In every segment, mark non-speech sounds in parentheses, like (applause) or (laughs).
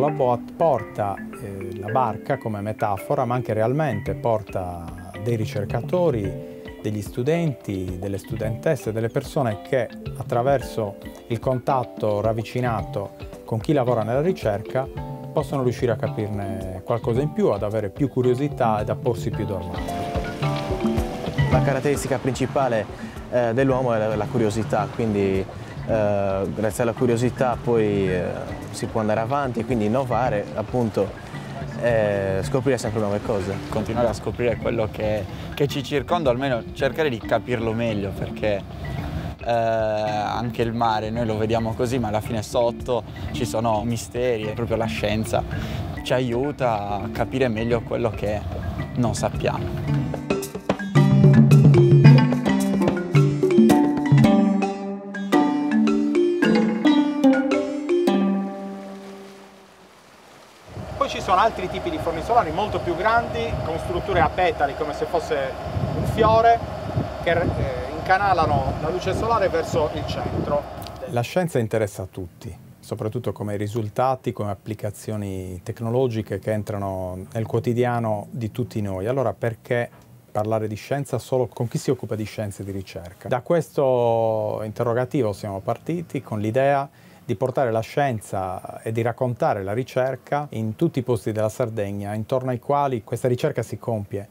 scienziato Labot porta eh, la barca come metafora, ma anche realmente porta dei ricercatori, degli studenti, delle studentesse, delle persone che attraverso il contatto ravvicinato con chi lavora nella ricerca possono riuscire a capirne qualcosa in più, ad avere più curiosità ed a porsi più domande. La caratteristica principale eh, dell'uomo è la, curiosità, quindi eh, grazie alla curiosità poi eh, si può andare avanti e quindi innovare appunto e scoprire sempre nuove cose. Continuare a scoprire quello che, che ci circonda, almeno cercare di capirlo meglio perché eh, anche il mare noi lo vediamo così ma alla fine sotto ci sono misteri e proprio la scienza ci aiuta a capire meglio quello che non sappiamo. Sono altri tipi di forni solari molto più grandi, con strutture a petali come se fosse un fiore, che eh, incanalano la luce solare verso il centro. La scienza interessa a tutti, soprattutto come risultati, come applicazioni tecnologiche che entrano nel quotidiano di tutti noi. Allora perché parlare di scienza solo con chi si occupa di scienze e di ricerca? Da questo interrogativo siamo partiti con l'idea di portare la scienza e di raccontare la ricerca in tutti i posti della Sardegna, intorno ai quali questa ricerca si compie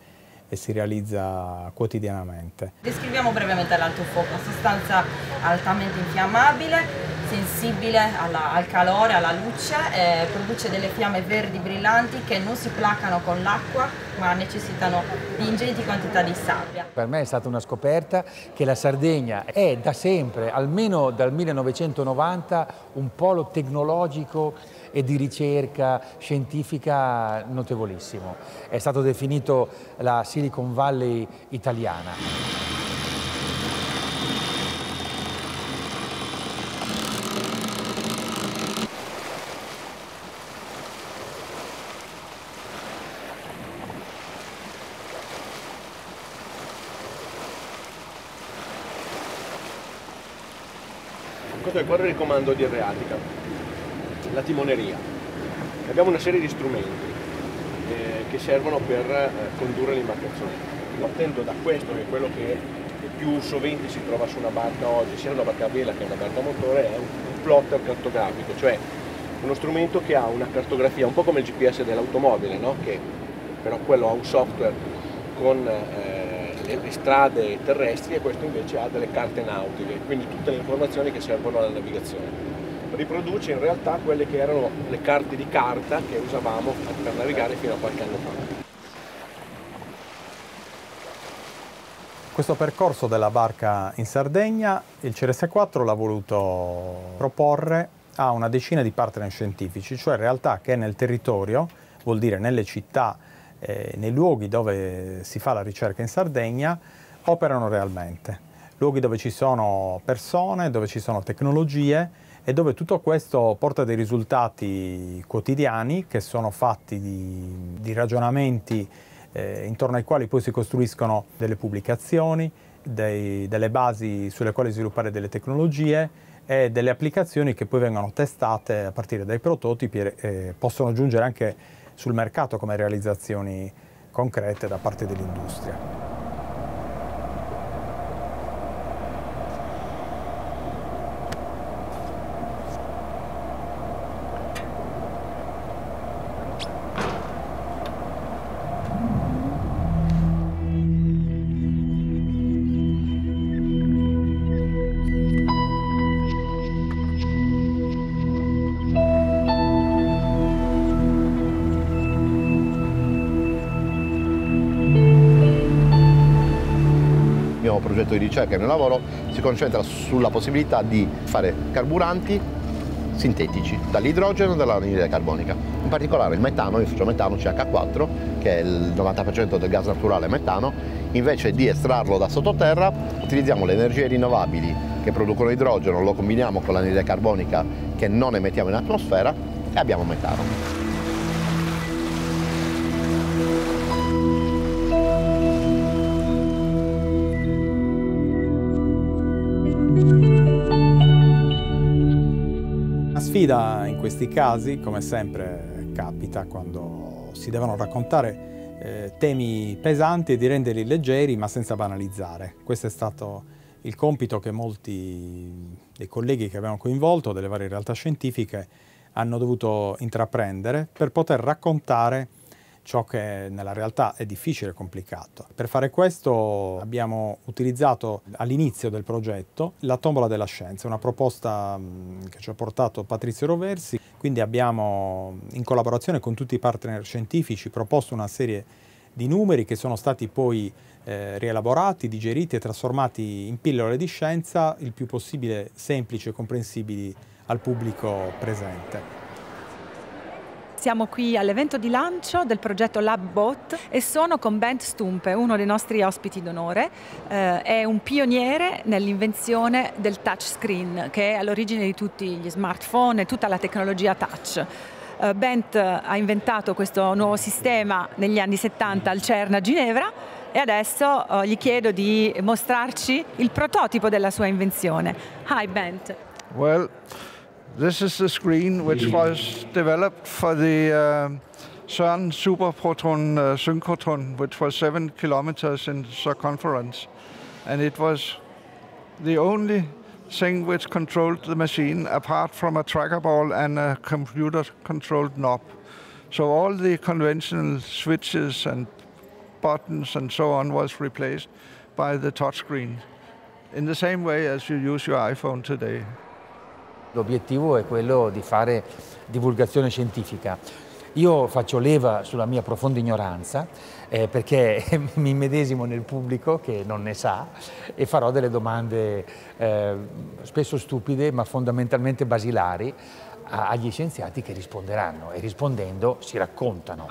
e si realizza quotidianamente. Descriviamo brevemente l'alto fuoco, sostanza altamente infiammabile sensibile alla, al calore, alla luce, eh, produce delle fiamme verdi brillanti che non si placano con l'acqua ma necessitano di ingenti quantità di sabbia. Per me è stata una scoperta che la Sardegna è da sempre, almeno dal 1990, un polo tecnologico e di ricerca scientifica notevolissimo. È stato definito la Silicon Valley italiana. Questo è il quadro di comando di Adriatica, la timoneria. Abbiamo una serie di strumenti eh, che servono per eh, condurre l'imbarcazione. Partendo da questo, che è quello che più sovente si trova su una barca oggi, sia una barca a vela che una barca a motore, è un plotter cartografico, cioè uno strumento che ha una cartografia, un po' come il GPS dell'automobile, no? che però quello ha un software con eh, strade terrestri e questo invece ha delle carte nautiche, quindi tutte le informazioni che servono alla navigazione. Riproduce in realtà quelle che erano le carte di carta che usavamo per navigare fino a qualche anno fa. Questo percorso della barca in Sardegna il CRS4 l'ha voluto proporre a una decina di partner scientifici, cioè realtà che nel territorio, vuol dire nelle città eh, nei luoghi dove si fa la ricerca in Sardegna operano realmente, luoghi dove ci sono persone, dove ci sono tecnologie e dove tutto questo porta dei risultati quotidiani che sono fatti di, di ragionamenti eh, intorno ai quali poi si costruiscono delle pubblicazioni, dei, delle basi sulle quali sviluppare delle tecnologie e delle applicazioni che poi vengono testate a partire dai prototipi e eh, possono giungere anche sul mercato come realizzazioni concrete da parte dell'industria. Progetto di ricerca e il mio lavoro si concentra sulla possibilità di fare carburanti sintetici dall'idrogeno e dall'anidride carbonica. In particolare il metano, io faccio metano CH4, che è il 90% del gas naturale metano, invece di estrarlo da sottoterra utilizziamo le energie rinnovabili che producono idrogeno, lo combiniamo con l'anidride carbonica che non emettiamo in atmosfera e abbiamo metano. Sfida in questi casi, come sempre capita quando si devono raccontare eh, temi pesanti e di renderli leggeri ma senza banalizzare. Questo è stato il compito che molti dei colleghi che abbiamo coinvolto, delle varie realtà scientifiche, hanno dovuto intraprendere per poter raccontare ciò che nella realtà è difficile e complicato. Per fare questo abbiamo utilizzato all'inizio del progetto la tombola della scienza, una proposta che ci ha portato Patrizio Roversi, quindi abbiamo in collaborazione con tutti i partner scientifici proposto una serie di numeri che sono stati poi eh, rielaborati, digeriti e trasformati in pillole di scienza il più possibile semplici e comprensibili al pubblico presente. Siamo qui all'evento di lancio del progetto LabBot e sono con Bent Stumpe, uno dei nostri ospiti d'onore. Eh, è un pioniere nell'invenzione del touchscreen che è all'origine di tutti gli smartphone e tutta la tecnologia touch. Uh, Bent ha inventato questo nuovo sistema negli anni 70 al CERN a Ginevra e adesso uh, gli chiedo di mostrarci il prototipo della sua invenzione. Hi Bent. Well, This is the screen which was developed for the uh, CERN superproton uh, synchrotron, which was seven kilometers in circumference. And it was the only thing which controlled the machine apart from a tracker ball and a computer controlled knob. So all the conventional switches and buttons and so on was replaced by the touchscreen in the same way as you use your iPhone today. L'obiettivo è quello di fare divulgazione scientifica. Io faccio leva sulla mia profonda ignoranza eh, perché (laughs) mi medesimo nel pubblico che non ne sa e farò delle domande eh, spesso stupide ma fondamentalmente basilari a, agli scienziati che risponderanno e rispondendo si raccontano.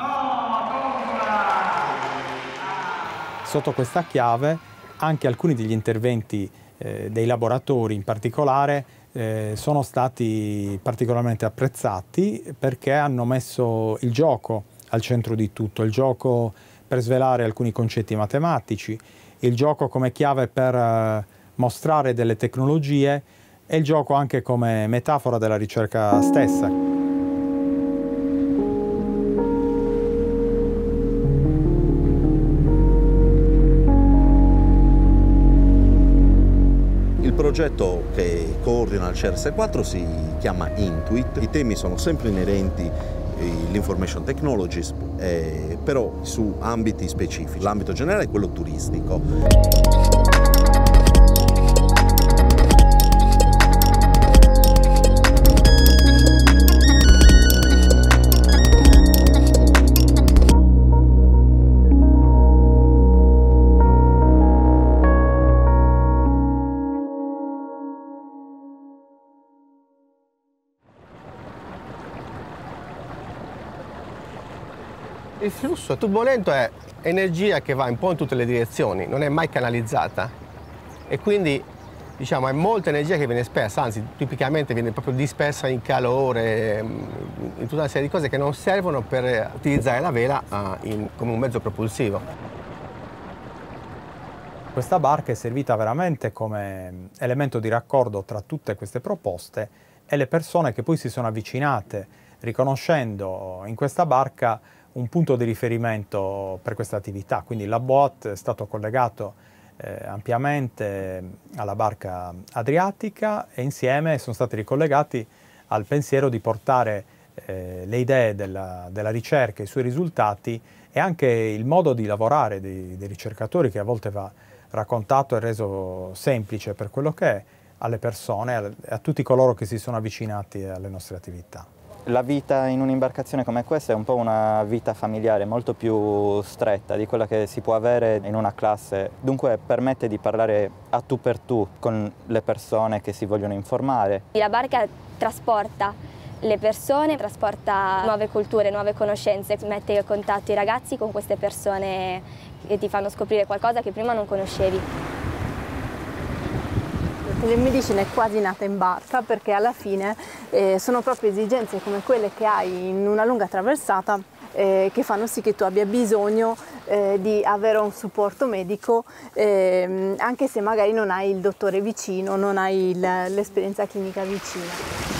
Sotto questa chiave anche alcuni degli interventi eh, dei laboratori in particolare eh, sono stati particolarmente apprezzati perché hanno messo il gioco al centro di tutto, il gioco per svelare alcuni concetti matematici, il gioco come chiave per eh, mostrare delle tecnologie e il gioco anche come metafora della ricerca stessa. progetto che coordina il CRS4 si chiama Intuit, i temi sono sempre inerenti all'information technologies, eh, però su ambiti specifici. L'ambito generale è quello turistico. Il flusso turbolento è energia che va un po' in tutte le direzioni, non è mai canalizzata e quindi diciamo, è molta energia che viene dispersa, anzi tipicamente viene proprio dispersa in calore, mm, in tutta una serie di cose che non servono per utilizzare la vela in, come un mezzo propulsivo. Questa barca è servita veramente come elemento di raccordo tra tutte queste proposte e le persone che poi si sono avvicinate riconoscendo in questa barca un punto di riferimento per questa attività, quindi la BOAT è stato collegato eh, ampiamente alla barca adriatica e insieme sono stati ricollegati al pensiero di portare eh, le idee della, della, ricerca, i suoi risultati e anche il modo di lavorare dei, dei ricercatori che a volte va raccontato e reso semplice per quello che è alle persone e a tutti coloro che si sono avvicinati alle nostre attività. La vita in un'imbarcazione come questa è un po' una vita familiare molto più stretta di quella che si può avere in una classe, dunque permette di parlare a tu per tu con le persone che si vogliono informare. La barca trasporta le persone, trasporta nuove culture, nuove conoscenze, mette in contatto i ragazzi con queste persone che ti fanno scoprire qualcosa che prima non conoscevi. La telemedicina è quasi nata in barca perché alla fine eh, sono proprio esigenze come quelle che hai in una lunga traversata eh, che fanno sì che tu abbia bisogno eh, di avere un supporto medico ehm, anche se magari non hai il dottore vicino, non hai l'esperienza clinica vicina.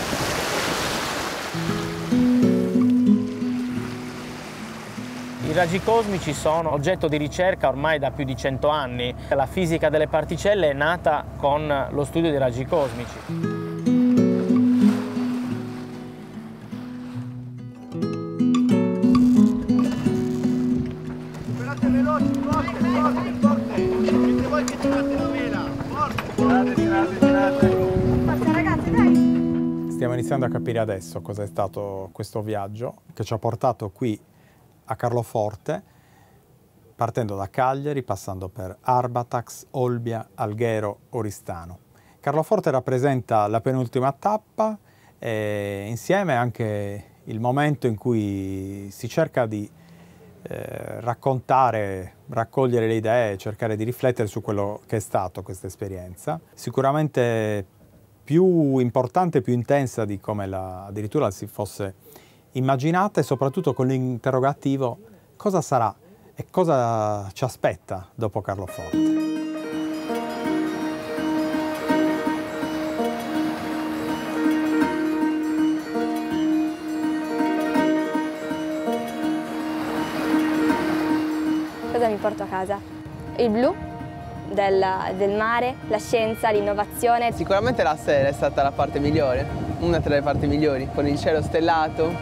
I raggi cosmici sono oggetto di ricerca ormai da più di 100 anni. La fisica delle particelle è nata con lo studio dei raggi cosmici. Stiamo iniziando a capire adesso cosa è stato questo viaggio che ci ha portato qui a Carloforte, partendo da Cagliari, passando per Arbatax, Olbia, Alghero, Oristano. Carloforte rappresenta la penultima tappa e insieme anche il momento in cui si cerca di eh, raccontare, raccogliere le idee, cercare di riflettere su quello che è stato questa esperienza. Sicuramente più importante, più intensa di come la, addirittura si fosse immaginata e soprattutto con l'interrogativo cosa sarà e cosa ci aspetta dopo Carloforte. Cosa mi porto a casa? Il blu del, del mare, la scienza, l'innovazione. Sicuramente la sera è stata la parte migliore, una tra le parti migliori, con il cielo stellato.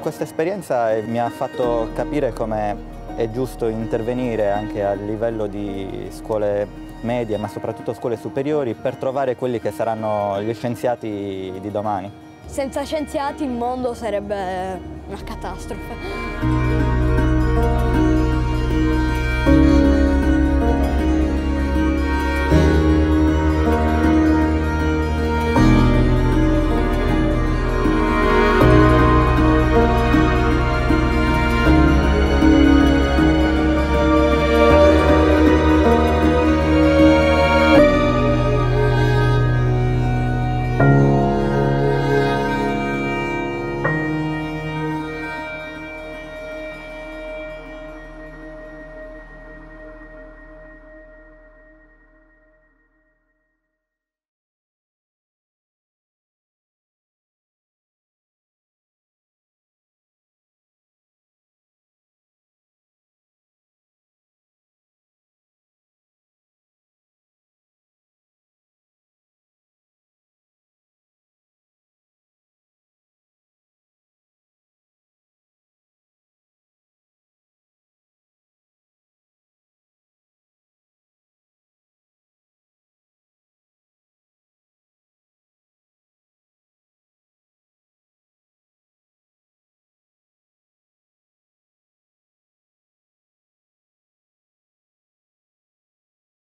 Questa esperienza mi ha fatto capire come è giusto intervenire anche a livello di scuole medie, ma soprattutto scuole superiori, per trovare quelli che saranno gli scienziati di domani. Senza scienziati il mondo sarebbe una catastrofe.